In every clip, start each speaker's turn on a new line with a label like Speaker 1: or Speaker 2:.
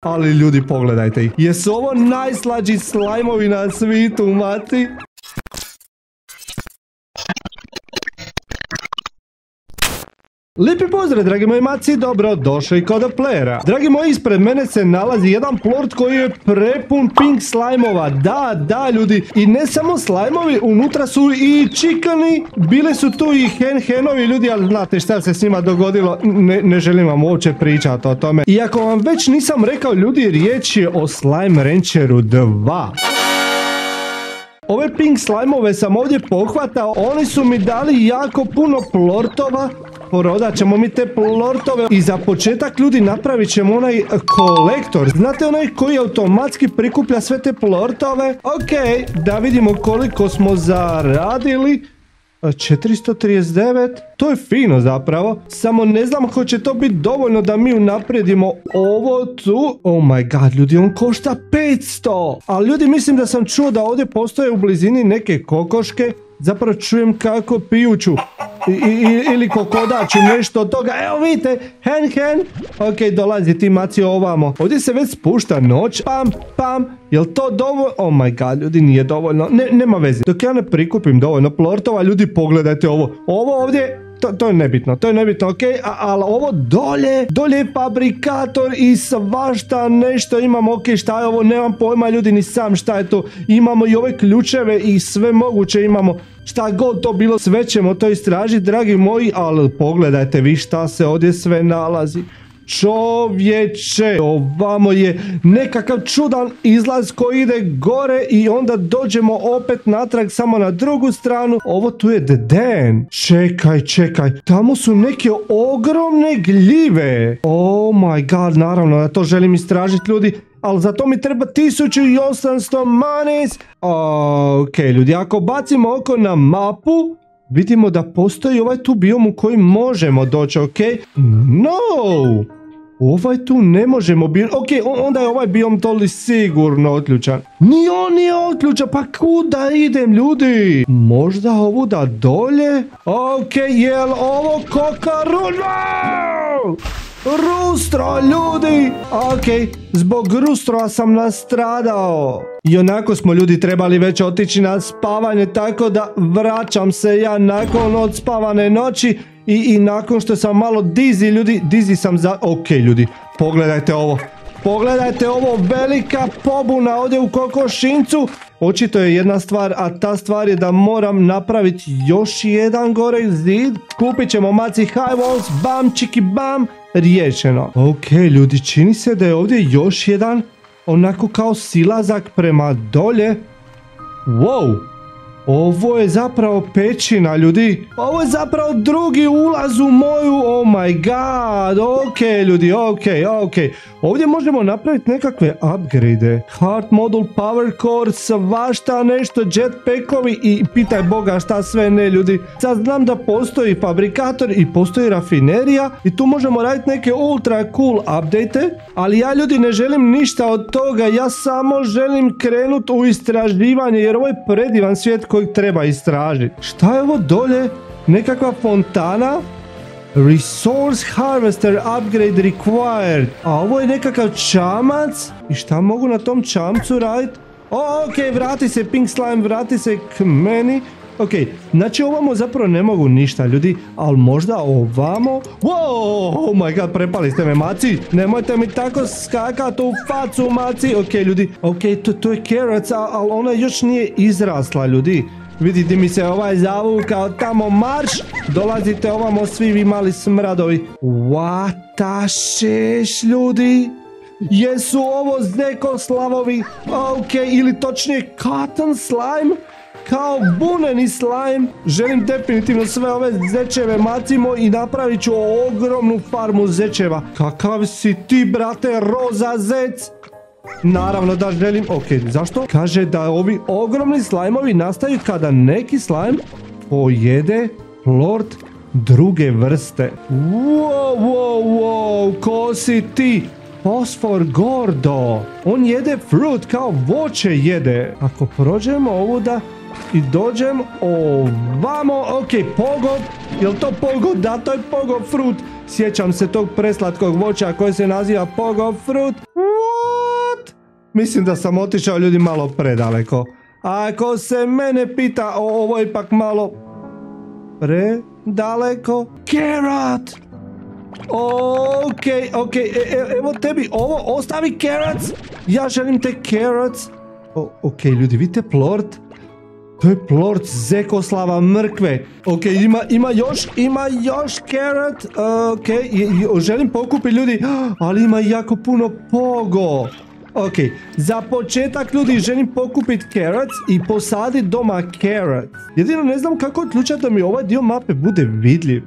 Speaker 1: Ali ljudi, pogledajte ih. Jesu ovo najslađi slajmovi na svitu, mati? Lijepi pozdrav, dragi moji maci, dobro došli kod playera. Dragi moji, ispred mene se nalazi jedan plort koji je prepun pink slajmova. Da, da, ljudi. I ne samo slajmovi, unutra su i čikani. Bili su tu i hen henovi ljudi, ali znate šta se s njima dogodilo. Ne, ne želim vam uopće pričati o tome. Iako vam već nisam rekao, ljudi, riječ je o Slime Rancheru 2. Ove pink slajmove sam ovdje pohvatao, oni su mi dali jako puno plortova Prodat ćemo mi te plortove i za početak ljudi napravit ćemo onaj kolektor. Znate onaj koji automatski prikuplja sve te plortove? Ok, da vidimo koliko smo zaradili. 439, to je fino zapravo, samo ne znam hoće to biti dovoljno da mi unaprijedimo ovo tu. Oh my god, ljudi, on košta 500, ali ljudi mislim da sam čuo da ovdje postoje u blizini neke kokoške Zapravo čujem kako pijuću ili kokodaću nešto od toga. Evo vidite, hen hen. Ok, dolazi ti maci ovamo. Ovdje se već spušta noć. Pam, pam. Jel to dovoljno? Oh my god, ljudi nije dovoljno. Ne, nema veze. Dok ja ne prikupim dovoljno plortova, ljudi pogledajte ovo. Ovo ovdje to, to je nebitno, to je nebitno, ok, ali ovo dolje, dolje je fabrikator i svašta nešto imamo, ok, šta je ovo, nemam pojma ljudi ni sam šta je to, imamo i ove ključeve i sve moguće imamo, šta god to bilo, sve ćemo to istražiti, dragi moji, ali pogledajte vi šta se ovdje sve nalazi. Čovječe, ovamo je nekakav čudan izlaz koji ide gore i onda dođemo opet natrag samo na drugu stranu. Ovo tu je Den. Čekaj, čekaj, tamo su neke ogromne gljive. Oh my god, naravno da to želim istražiti ljudi. Ali za to mi treba 1800 manis. Ok, ljudi, ako bacimo oko na mapu, vidimo da postoji ovaj tu biom u koji možemo doći, ok? No! Ovaj tu ne možemo biti... Ok, onda je ovaj biom toli sigurno otključan. Ni on nije otključan, pa kuda idem ljudi? Možda ovuda dolje? Ok, jel ovo kokaruna? Rustro, ljudi! Ok, zbog rustrova sam nastradao. I onako smo ljudi trebali već otići na spavanje, tako da vraćam se ja nakon od spavane noći i, i nakon što sam malo dizi ljudi, dizi sam za... Ok ljudi, pogledajte ovo. Pogledajte ovo, velika pobuna ovdje u kokošincu. Očito je jedna stvar, a ta stvar je da moram napraviti još jedan gore zid. Kupit ćemo maci high walls, bam, čiki bam, riješeno. Ok, ljudi, čini se da je ovdje još jedan onako kao silazak prema dolje. Wow, ovo je zapravo pećina, ljudi. Ovo je zapravo drugi ulaz u moju... Oh my god. Ok, ljudi, ok, ok. Ovdje možemo napraviti nekakve upgrade. Hard module, power core, svašta nešto, jetpackovi i pitaj boga šta sve ne, ljudi. Sad znam da postoji fabrikator i postoji rafinerija i tu možemo raditi neke ultra cool update ali ja, ljudi, ne želim ništa od toga. Ja samo želim krenuti u istraživanje jer ovo je predivan svijet koji kojeg treba istražiti. Šta je ovo dolje? Nekakva fontana? Resource Harvester Upgrade Required. A ovo je nekakav čamac? I šta mogu na tom čamcu raditi? ok, vrati se Pink Slime, vrati se k meni. Ok, znači ovamo zapravo ne mogu ništa ljudi, ali možda ovamo... Wow, oh my god, prepali ste me maci, nemojte mi tako skakati u facu maci. Ok ljudi, ok, to, to je carrots, ali ona još nije izrasla ljudi. Vidite mi se ovaj zavukao tamo marš. Dolazite ovamo svi vi mali smradovi. What šeš ljudi? Jesu ovo zeko slavovi? Ok, ili točnije cotton slime? Kao buneni slime. Želim definitivno sve ove zečeve macimo i napravit ću ogromnu farmu zečeva. Kakav si ti brate roza zec? Naravno da želim, ok, zašto? Kaže da ovi ogromni slajmovi nastaju kada neki slajm pojede lord druge vrste. Wow, wow, wow, ko si ti? Fosfor Gordo. On jede fruit kao voće jede. Ako prođemo ovuda i dođem ovamo, ok, pogod, jel to pogod? Da, to je pogod fruit. Sjećam se tog preslatkog voća koje se naziva pogod fruit. Mislim da sam otišao ljudi malo predaleko. Ako se mene pita, ovo je ipak malo predaleko. Carrot! Okej, okej, e, e, evo tebi ovo, ostavi carrots. Ja želim te carrots. Okej, ljudi, vidite plort? To je plort Zekoslava mrkve. Ok, ima, ima još, ima još carrot. Ok, želim pokupiti ljudi, ali ima jako puno pogo. Ok, za početak ljudi želim pokupiti carrots i posaditi doma carrots. Jedino ne znam kako odključati da mi ovaj dio mape bude vidljiv.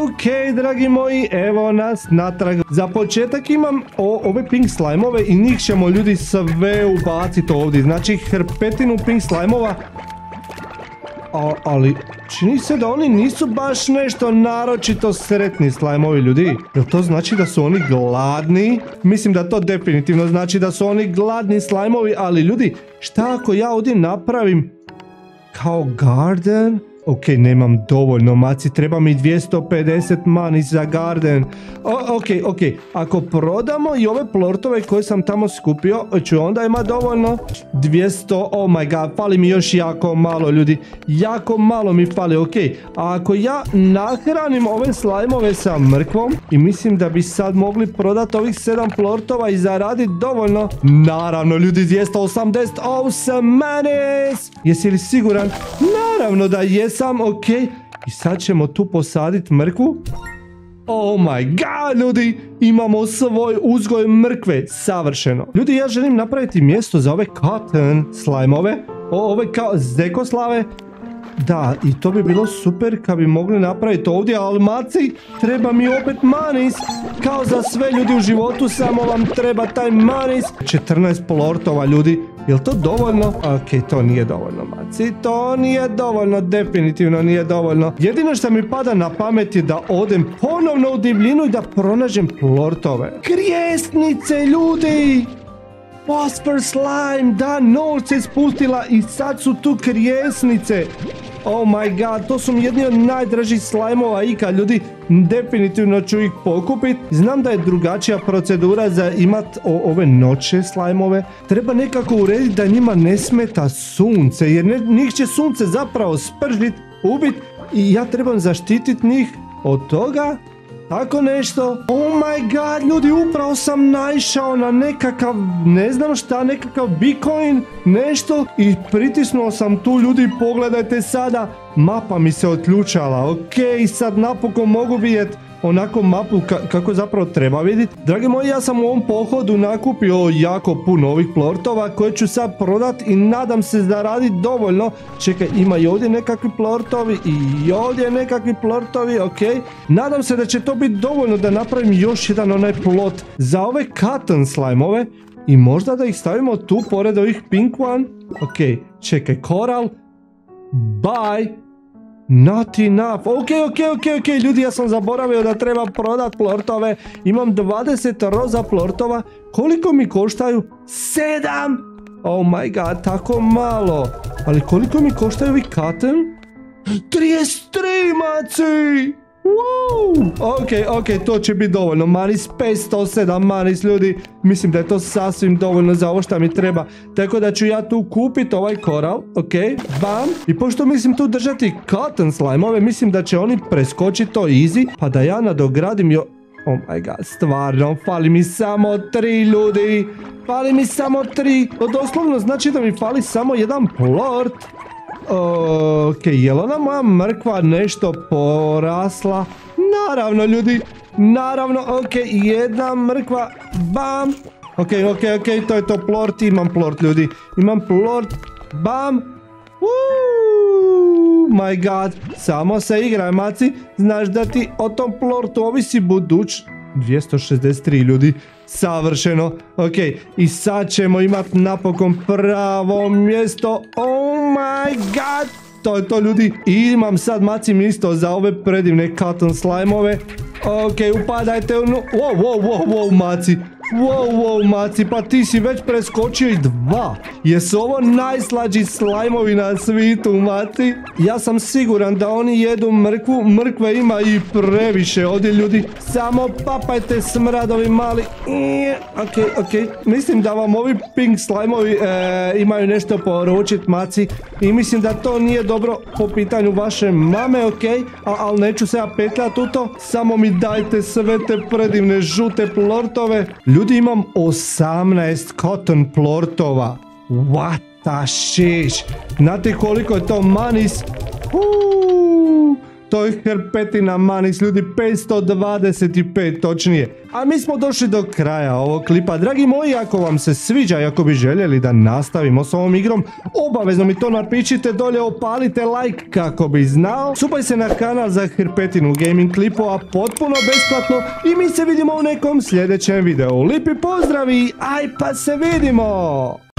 Speaker 1: Ok, dragi moji, evo nas natrag. Za početak imam ove pink slajmove i njih ćemo ljudi sve ubaciti ovdje. Znači hrpetinu pink slajmova ali čini se da oni nisu baš nešto naročito sretni slajmovi ljudi. Jel to znači da su oni gladni? Mislim da to definitivno znači da su oni gladni slajmovi, ali ljudi, šta ako ja ovdje napravim kao garden? Ok, nemam dovoljno, maci, treba mi 250 mani za garden. ok, ok, ako prodamo i ove plortove koje sam tamo skupio, ću onda ima dovoljno 200, oh my god, fali mi još jako malo ljudi, jako malo mi fali, ok. A ako ja nahranim ove slajmove sa mrkvom i mislim da bi sad mogli prodati ovih 7 plortova i zaraditi dovoljno, naravno ljudi 288 manis, jesi li siguran? Naravno da jes sam, ok. I sad ćemo tu posaditi mrkvu. Oh my god, ljudi, imamo svoj uzgoj mrkve, savršeno. Ljudi, ja želim napraviti mjesto za ove cotton slajmove, ove kao zekoslave, da, i to bi bilo super kad bi mogli napraviti ovdje, ali maci, treba mi opet manis. Kao za sve ljudi u životu, samo vam treba taj manis. 14 plortova ljudi, jel to dovoljno? Ok, to nije dovoljno, maci, to nije dovoljno, definitivno nije dovoljno. Jedino što mi pada na pamet je da odem ponovno u divljinu i da pronađem plortove. Krijesnice, ljudi! Phosphor Slime, da, noć se spustila i sad su tu krijesnice. Oh my god, to su mi jedni od najdražih slajmova ikad, ljudi. Definitivno ću ih pokupit. Znam da je drugačija procedura za imat ove noće slajmove. Treba nekako urediti da njima ne smeta sunce, jer njih će sunce zapravo spržit, ubit i ja trebam zaštititi njih od toga tako nešto. Oh my god, ljudi, upravo sam naišao na nekakav, ne znam šta, nekakav bitcoin, nešto i pritisnuo sam tu, ljudi, pogledajte sada, mapa mi se otključala, ok, sad napokon mogu vidjeti onako mapu kako zapravo treba vidjeti. Dragi moji, ja sam u ovom pohodu nakupio jako puno ovih plortova koje ću sad prodat i nadam se da radi dovoljno. Čekaj, ima i ovdje nekakvi plortovi i ovdje nekakvi plortovi, ok. Nadam se da će to biti dovoljno da napravim još jedan onaj plot za ove cotton slime i možda da ih stavimo tu pored ovih pink one. Ok, čekaj, koral. Bye. Not enough. Ok, ok, ok, ok. Ljudi, ja sam zaboravio da treba prodat plortove. Imam 20 roza plortova. Koliko mi koštaju? 7! Oh my god, tako malo. Ali koliko mi koštaju ovi katen? 33 maci! Ok, ok, to će biti dovoljno. Manis 507 manis, ljudi. Mislim da je to sasvim dovoljno za ovo što mi treba. Tako da ću ja tu kupiti ovaj koral. Ok, bam. I pošto mislim tu držati cotton slime mislim da će oni preskočiti to easy. Pa da ja nadogradim jo... Oh my god, stvarno, fali mi samo tri ljudi. Fali mi samo tri. To doslovno znači da mi fali samo jedan plort. Ok, je li ona moja mrkva nešto porasla? Naravno ljudi, naravno, ok, jedna mrkva, bam. Ok, ok, ok, to je to plort, imam plort ljudi, imam plort, bam. Woo, my god, samo se igraj maci, znaš da ti o tom plortu ovisi buduć. 263 ljudi, savršeno, ok, i sad ćemo imat napokon pravo mjesto, oh my god, to je to ljudi, imam sad macim isto za ove predivne cotton slime-ove, ok, upadajte u, wow, wow, wow, wow, maci, Wow, wow, maci, pa ti si već preskočio i dva. Jesu ovo najslađi slajmovi na svitu, maci? Ja sam siguran da oni jedu mrkvu, mrkve ima i previše ovdje ljudi. Samo papajte smradovi mali. Ok, ok. Mislim da vam ovi pink slajmovi e, imaju nešto poručit, maci. I mislim da to nije dobro po pitanju vaše mame, ok? Ali neću se ja petljat u to. Samo mi dajte sve te predivne žute plortove. Ljudi imam 18 cotton plortova. What the shit? Znate koliko je to manis? Uuuu. To je herpetina manis, ljudi, 525 točnije. A mi smo došli do kraja ovog klipa. Dragi moji, ako vam se sviđa i ako bi željeli da nastavimo s ovom igrom, obavezno mi to napišite dolje, opalite like kako bi znao. Supaj se na kanal za herpetinu gaming klipova potpuno besplatno i mi se vidimo u nekom sljedećem videu. Lipi pozdravi, aj pa se vidimo!